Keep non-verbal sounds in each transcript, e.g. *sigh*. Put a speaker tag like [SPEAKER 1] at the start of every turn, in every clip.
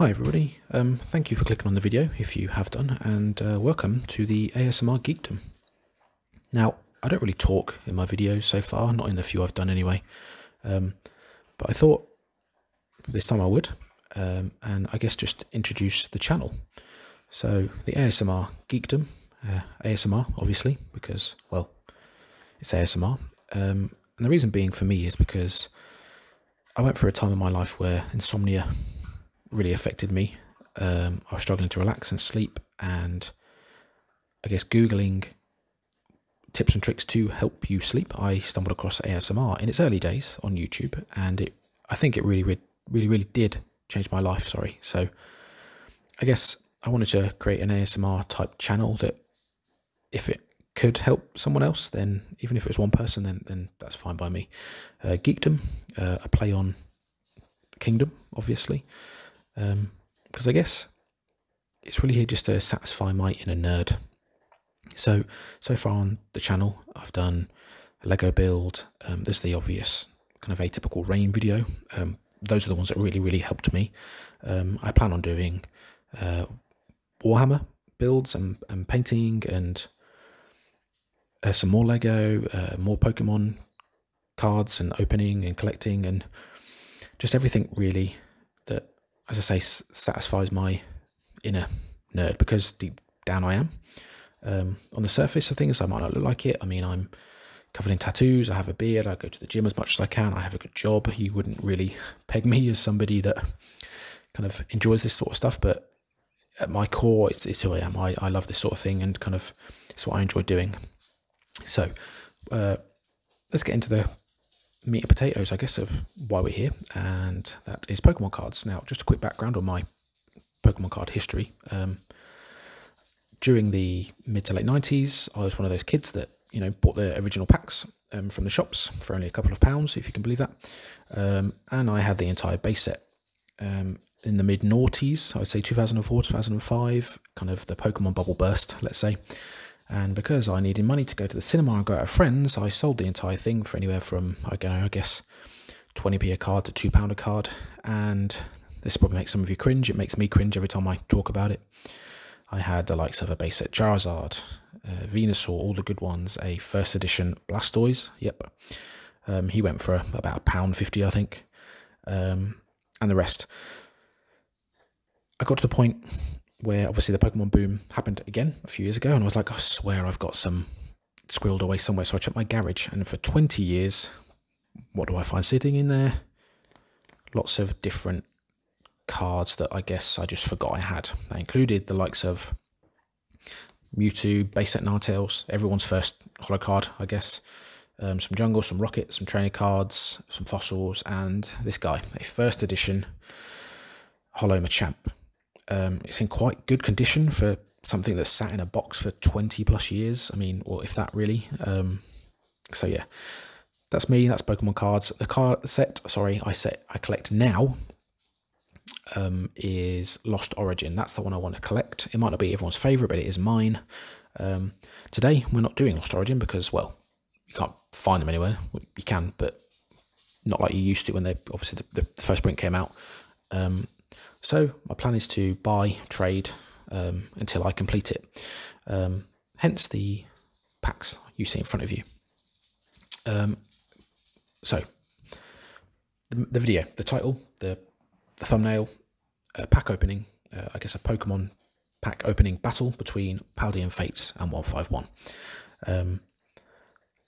[SPEAKER 1] Hi everybody, um, thank you for clicking on the video if you have done and uh, welcome to the ASMR Geekdom. Now, I don't really talk in my videos so far, not in the few I've done anyway, um, but I thought this time I would um, and I guess just introduce the channel. So the ASMR Geekdom, uh, ASMR obviously because well it's ASMR um, and the reason being for me is because I went through a time in my life where insomnia really affected me. Um, I was struggling to relax and sleep, and I guess Googling tips and tricks to help you sleep, I stumbled across ASMR in its early days on YouTube, and it I think it really, really, really, really did change my life. Sorry, so I guess I wanted to create an ASMR type channel that, if it could help someone else, then even if it was one person, then then that's fine by me. Uh, Geekdom, uh, a play on Kingdom, obviously because um, I guess it's really here just to satisfy my inner nerd. So so far on the channel, I've done a Lego build. Um, there's the obvious kind of atypical rain video. Um, those are the ones that really really helped me. Um, I plan on doing uh, Warhammer builds and, and painting and uh, some more Lego, uh, more Pokemon cards and opening and collecting and just everything really as I say, satisfies my inner nerd because deep down I am. Um, on the surface of things, I might not look like it. I mean, I'm covered in tattoos. I have a beard. I go to the gym as much as I can. I have a good job. You wouldn't really peg me as somebody that kind of enjoys this sort of stuff, but at my core, it's, it's who I am. I, I love this sort of thing and kind of it's what I enjoy doing. So, uh, let's get into the meat and potatoes, I guess, of why we're here, and that is Pokemon cards. Now, just a quick background on my Pokemon card history. Um, during the mid to late 90s, I was one of those kids that, you know, bought the original packs um, from the shops for only a couple of pounds, if you can believe that. Um, and I had the entire base set. Um, in the mid noughties, I would say 2004, 2005, kind of the Pokemon bubble burst, let's say. And because I needed money to go to the cinema and go out with friends, I sold the entire thing for anywhere from, I don't know, I guess 20p a card to £2 a card. And this probably makes some of you cringe. It makes me cringe every time I talk about it. I had the likes of a base set Charizard, uh, Venusaur, all the good ones, a first edition Blastoise. Yep. Um, he went for about a pound fifty, I think, um, and the rest. I got to the point where obviously the Pokemon boom happened again a few years ago, and I was like, I swear I've got some squirreled away somewhere. So I checked my garage, and for 20 years, what do I find sitting in there? Lots of different cards that I guess I just forgot I had. That included the likes of Mewtwo, base set Ninetales, everyone's first holo card, I guess. Um, some jungle, some rocket, some trainer cards, some fossils, and this guy, a first edition Holo Machamp. Um, it's in quite good condition for something that's sat in a box for 20 plus years. I mean, or if that really. Um, so yeah, that's me. That's Pokemon cards. The card set, sorry, I set I collect now um, is Lost Origin. That's the one I want to collect. It might not be everyone's favorite, but it is mine. Um, today we're not doing Lost Origin because well, you can't find them anywhere. You can, but not like you used to when they obviously the, the first print came out. Um, so my plan is to buy, trade um, until I complete it. Um, hence the packs you see in front of you. Um, so the, the, video, the title, the, the thumbnail, uh, pack opening, uh, I guess a Pokemon pack opening battle between Paldean Fates and 151. Um,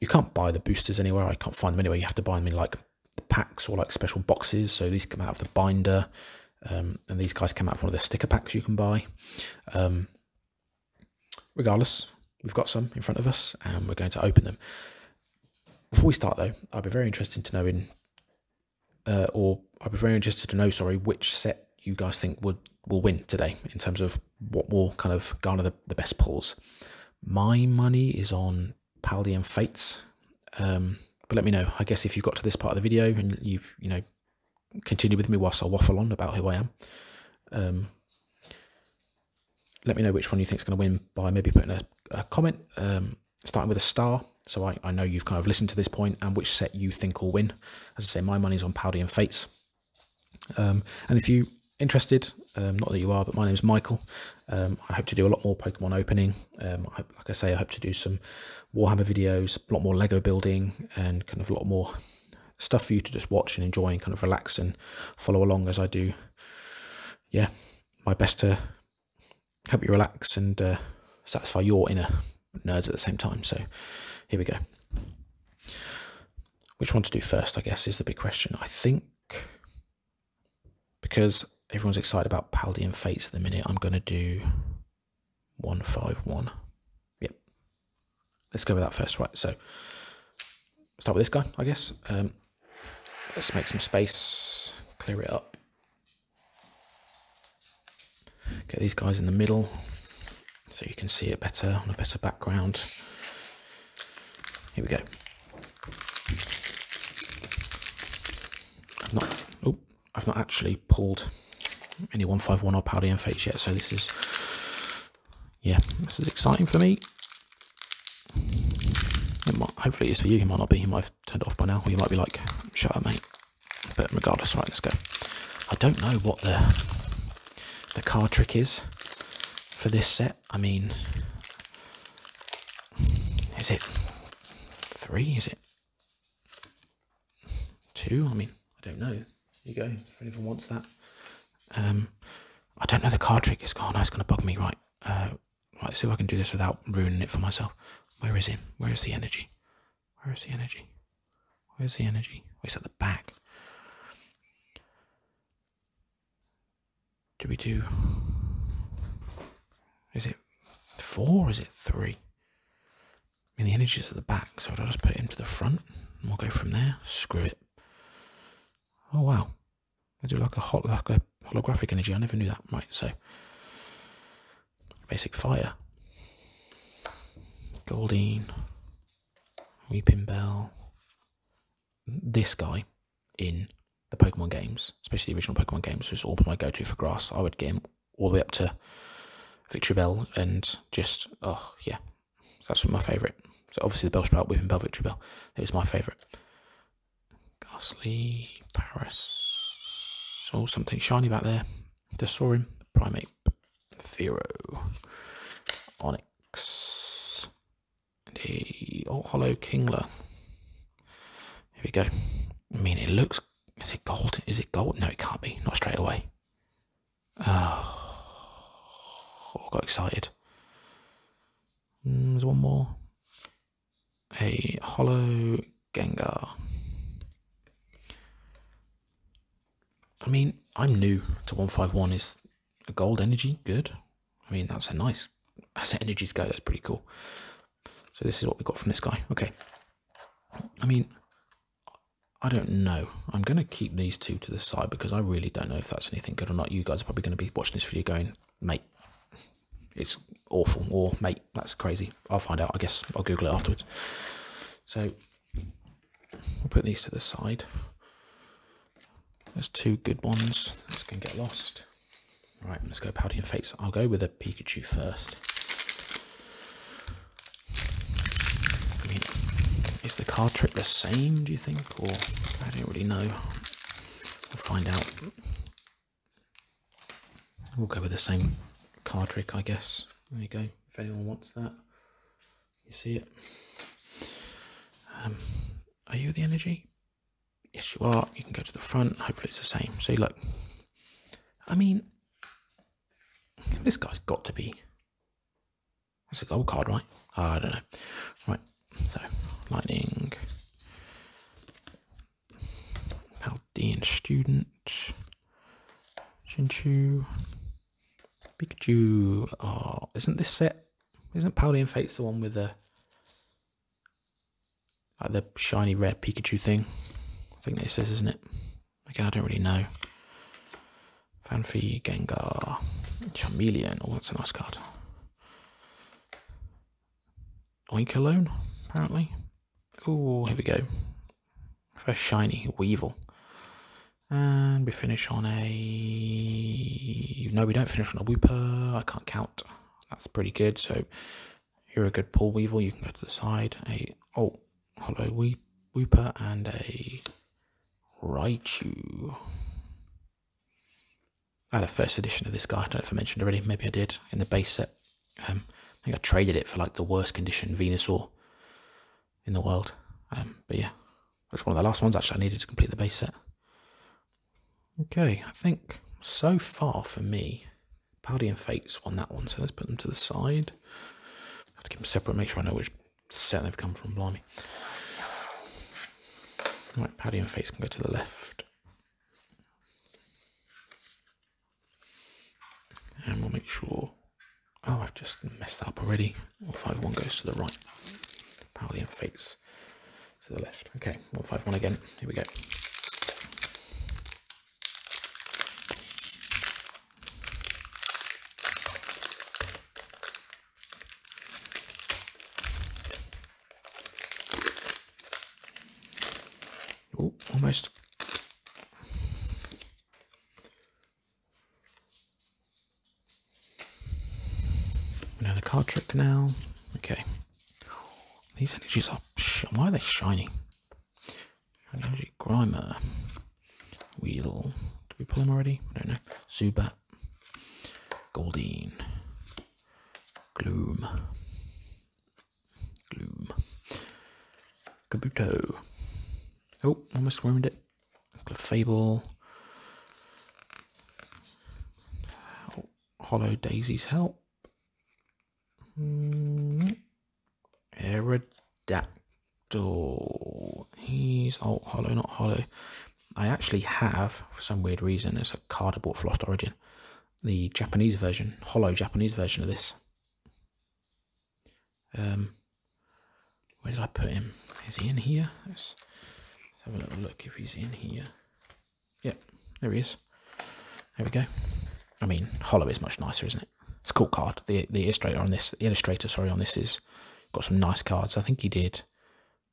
[SPEAKER 1] you can't buy the boosters anywhere. I can't find them anywhere. You have to buy them in like the packs or like special boxes. So these come out of the binder. Um, and these guys come out of one of the sticker packs you can buy. Um, regardless, we've got some in front of us and we're going to open them. Before we start though, I'd be very interested to know in, uh, or I'd be very interested to know, sorry, which set you guys think would will win today in terms of what will kind of garner the, the best pulls. My money is on Paldean Fates. Um, but let me know. I guess if you've got to this part of the video and you've, you know, continue with me whilst I waffle on about who I am. Um, let me know which one you think is going to win by maybe putting a, a comment, um, starting with a star. So I, I know you've kind of listened to this point and which set you think will win. As I say, my money's on Paldean Fates. Um, and if you interested, um, not that you are, but my name is Michael. Um, I hope to do a lot more Pokemon opening. Um, I like I say, I hope to do some Warhammer videos, a lot more Lego building, and kind of a lot more stuff for you to just watch and enjoy and kind of relax and follow along as I do. Yeah, my best to help you relax and uh, satisfy your inner nerds at the same time. So here we go. Which one to do first, I guess, is the big question. I think because everyone's excited about Paldean Fates at the minute, I'm going to do 151. Yep. Let's go with that first. Right, so start with this guy, I guess. Um, let's make some space, clear it up. Get these guys in the middle so you can see it better on a better background. Here we go. I've not, oh, I've not actually pulled any 151 or Paldean Fates yet, so this is, yeah, this is exciting for me. Might, hopefully it's for you, it might not be, you might have turned it off by now, or you might be like, shut up mate. But regardless, right, let's go. I don't know what the the card trick is for this set. I mean, is it three? Is it two? I mean, I don't know. Here you go. If anyone wants that. Um, I don't know the card trick. It's gone. Oh, it's going to bug me. Right. Uh, right. See if I can do this without ruining it for myself. Where is it? Where is the energy? Where is the energy? Where's the energy? Oh, it's at the back. Do we do? Is it four or is it three? I mean, the energy's at the back, so I'll just put it into the front and we'll go from there. Screw it. Oh wow, I do like a hot, like a holographic energy. I never knew that. Right, so basic fire, Goldeen, Weepinbell. This guy in the Pokemon games, especially the original Pokemon games, was all my go-to for grass. I would get him all the way up to Victreebel and just oh yeah, that's my favourite. So obviously the Bellsprout, Victreebel, It was my favourite. Gastly, Paras. Oh, something shiny back there. Just saw him. Primeape, Fearow, Onix, and a oh, Hollow Kingler. Here we go. I mean, it looks. Is it gold? Is it gold? No, it can't be. Not straight away. Oh, oh got excited. Mm, there's one more. A hollow Gengar. I mean, I'm new to 151. Is a gold energy good? I mean, that's a nice asset energy to go. That's pretty cool. So this is what we got from this guy. Okay. I mean, I don't know. I'm going to keep these two to the side because I really don't know if that's anything good or not. You guys are probably going to be watching this video going, mate, it's awful, or mate, that's crazy. I'll find out. I guess I'll Google it afterwards. So we'll put these to the side. There's two good ones. This can get lost. Right, let's go Paldean Fates. I'll go with a Pikachu first. Mean, is the card trick the same, do you think? Or I don't really know. We'll find out. We'll go with the same card trick, I guess. There you go. If anyone wants that, you see it. Um, are you the energy? Yes, you are. You can go to the front. Hopefully, it's the same. So, look. I mean, this guy's got to be. That's a gold card, right? Oh, I don't know. Right. So, lightning. Paldean student. Chinchou. Pikachu. Oh, isn't this set? Isn't Paldean Fates the one with the like the shiny rare Pikachu thing? I think this is, isn't it? Again, I don't really know. Phanpy, Gengar, Charmeleon. Oh, that's a nice card. Oinkologne, apparently. Oh, here we go. First shiny Weevil. And we finish on a. No, we don't finish on a Wooper. I can't count. That's pretty good. So you're a good pull Weevil. You can go to the side. A oh, hello, Weep, Wooper and a Raichu. I had a first edition of this guy. I don't know if I mentioned already. Maybe I did in the base set. Um, I think I traded it for like the worst condition Venusaur in the world. Um, but yeah, that's one of the last ones actually I needed to complete the base set. Okay, I think so far for me, Paldean Fates won that one, so let's put them to the side. I have to keep them separate, make sure I know which set they've come from, blimey. Right, Paldean Fates can go to the left. And we'll make sure. Oh, I've just messed that up already. Five one goes to the right. Paldean Fates to the left. Okay, 151 again. Here we go. Oh, almost. Another the card trick now. Okay. These energies are. Why are they shiny? Energy Grimer. Wheel. Did we pull them already? I don't know. Zubat. Goldeen. Gloom. Gloom. Kabuto. Oh, almost ruined it. Fable. Hollow Daisy's help. Mm. Aerodactyl. He's oh hollow, not hollow. I actually have, for some weird reason, it's a card I bought for Lost Origin. The Japanese version, hollow Japanese version of this. Um, where did I put him? Is he in here? Let's, let's have a little look if he's in here. Yep, there he is. There we go. I mean, hollow is much nicer, isn't it? It's a cool card. The the illustrator on this, the illustrator, sorry, on this is got some nice cards. I think he did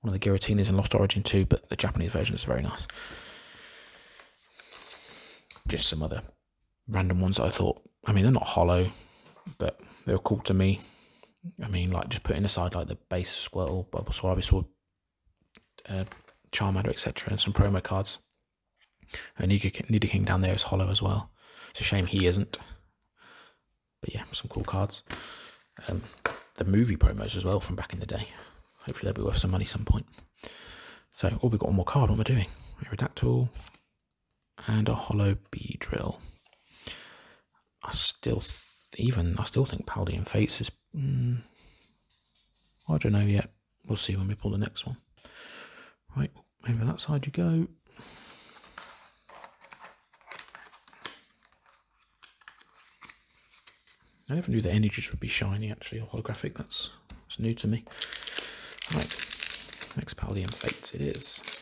[SPEAKER 1] one of the Giratinas in Lost Origin too, but the Japanese version is very nice. Just some other random ones that I thought. I mean, they're not hollow, but they were cool to me. I mean, like just putting aside like the base Squirtle, Bulbasaur, Ivysaur, uh, Charmander, etc., and some promo cards. And Nidoking down there is hollow as well. It's a shame he isn't. But yeah, some cool cards. Um, the movie promos as well from back in the day. Hopefully they'll be worth some money some point. So, oh, we've got one more card. What am I doing? Aerodactyl and a hollow Beedrill. I still, even, I still think Paldean Fates is, mm, I don't know yet. We'll see when we pull the next one. Right, over that side you go. I never knew the energies would be shiny actually or holographic. That's, that's new to me. Right, next Paldean Fates it is.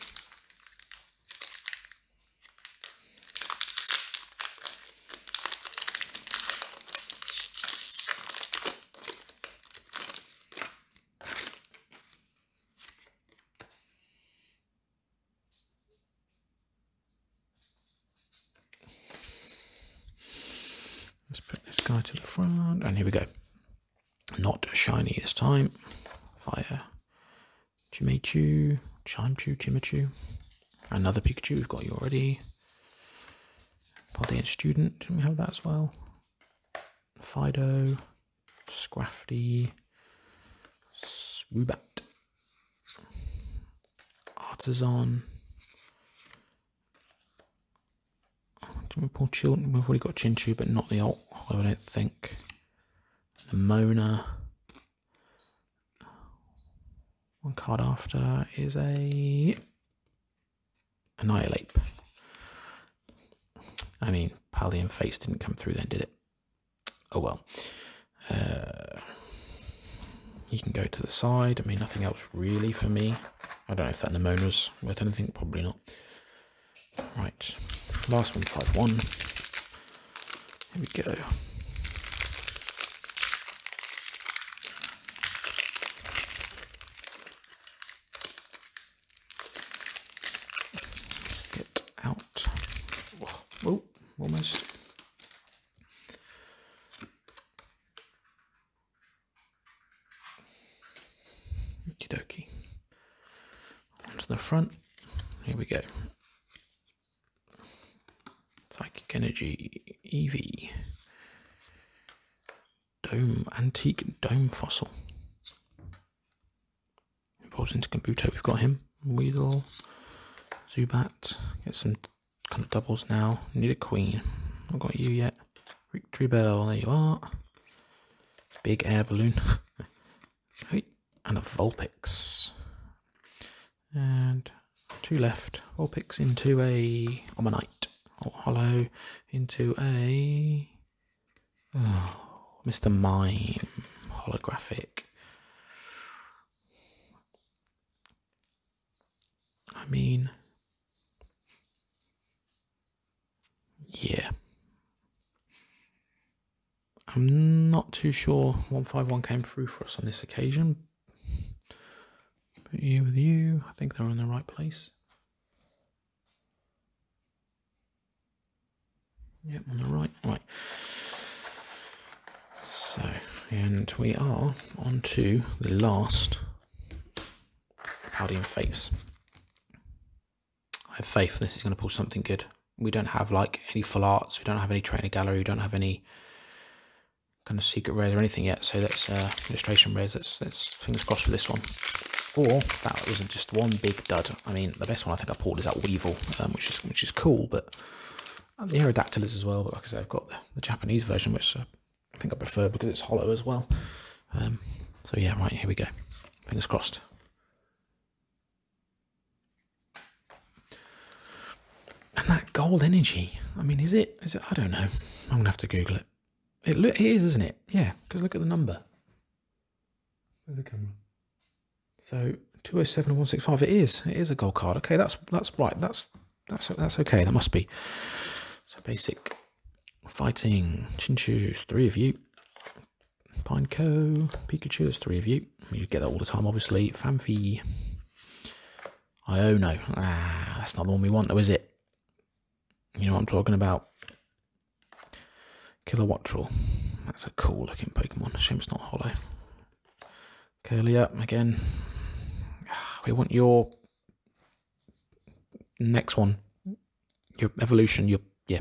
[SPEAKER 1] Let's guy to the front, and here we go. Not shiny this time. Fire. Chimechu, Chimechu, Chimechu. Another Pikachu, we've got you already. and Student, didn't we have that as well? Fidough, Scrafty, Swoobat, Artisan. Pull Chilton? We've already got Chinchou, but not the alt, I don't think. Mona. One card after is a Annihilape. I mean, Paldean Fates didn't come through then, did it? Oh well. Uh, you can go to the side. I mean, nothing else really for me. I don't know if that Nemona's worth anything. Probably not. Right. Last one, 5 1. Here we go. Get out. Oh, almost. Okie dokie. Onto the front. Here we go. It's like energy EV dome antique dome fossil. Evolves into Kabuto. We've got him. Weedle, Zubat. Get some kind of doubles now. Nidoqueen. Not got you yet. Victreebel. There you are. Big air balloon. *laughs* and a Vulpix. And two left. Vulpix into a Omanyte. Hollow into a oh, Mr. Mime holographic. I mean, yeah. I'm not too sure 151 came through for us on this occasion. But you with you, I think they're in the right place. Yep, on the right. Right. So, and we are on to the last Paldean Fates. I have faith this is going to pull something good. We don't have like any full arts, we don't have any trainer gallery, we don't have any kind of secret rares or anything yet. So that's uh, illustration rares. Let's let's fingers crossed for this one. Or that wasn't just one big dud. I mean, the best one I think I pulled is that Weevil, um, which is which is cool, but the Aerodactyl is as well, but like I said, I've got the, the Japanese version, which I think I prefer because it's hollow as well. Um, so yeah, right, here we go. Fingers crossed. And that gold energy, I mean, is it, is it, I don't know. I'm going to have to Google it. It, it is, isn't it? Yeah, because look at the number. Where's the camera? So 207 and 165, it is. It is a gold card. Okay, that's that's right. That's that's that's okay. That must be. Basic fighting, Chinchou's, three of you. Pineco, Pikachu, there's three of you. You get that all the time, obviously. Phanpy, Iono. Ah, that's not the one we want, though, is it? You know what I'm talking about? Killer Kilowattrel. That's a cool looking Pokemon. Shame it's not hollow. Kirlia, again. Ah, we want your next one. Your evolution, your yeah,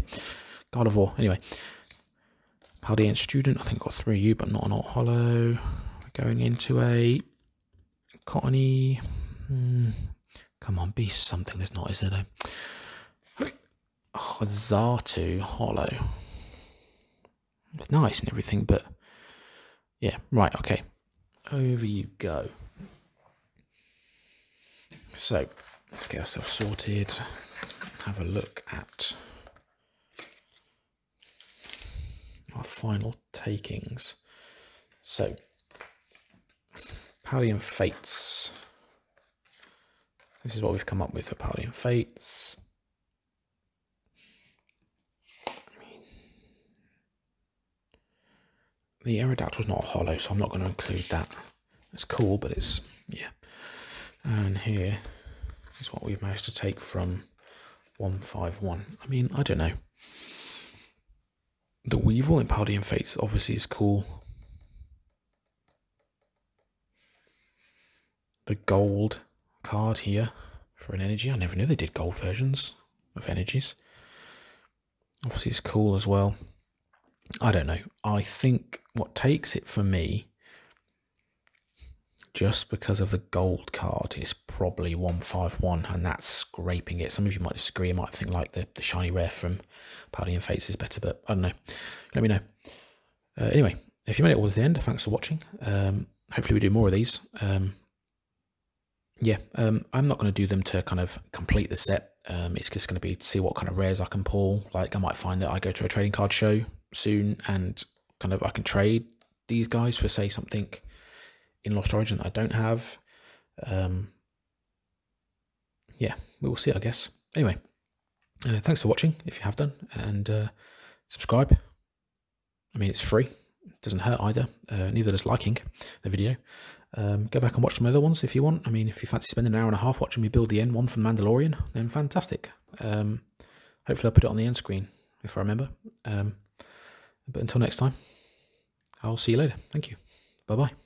[SPEAKER 1] Gardevoir. Anyway, Paldean student. I think I got three you, but not an alt hollow. Going into a Cottonee. Hmm. Come on, be something. There's not, is there though? Oh, Xatu hollow. It's nice and everything, but yeah, right. Okay, over you go. So let's get ourselves sorted. Have a look at our final takings. So, Paldean Fates. This is what we've come up with for Paldean Fates. The Aerodactyl was not hollow, so I'm not going to include that. It's cool, but it's, yeah. And here is what we've managed to take from 151. I mean, I don't know. The Weevil in Paldean Fates obviously is cool. The gold card here for an energy. I never knew they did gold versions of energies. Obviously, it's cool as well. I don't know. I think what takes it for me, just because of the gold card, is probably 151, and that's scraping it. Some of you might disagree. You might think like the, the shiny rare from Paldean Fates is better, but I don't know. Let me know. Uh, anyway, if you made it all to the end, thanks for watching. Um, hopefully, we do more of these. Um, yeah, um, I'm not going to do them to kind of complete the set. Um, it's just going to be to see what kind of rares I can pull. Like I might find that I go to a trading card show soon and kind of I can trade these guys for say something in Lost Origin that I don't have. Um, yeah, we will see, I guess. Anyway, uh, thanks for watching if you have done, and uh, subscribe. I mean, it's free, it doesn't hurt either. Uh, neither does liking the video. Um, go back and watch some other ones if you want. I mean, if you fancy spending an hour and a half watching me build the end one from Mandalorian, then fantastic. Um, hopefully, I'll put it on the end screen if I remember. Um, but until next time, I'll see you later. Thank you. Bye bye.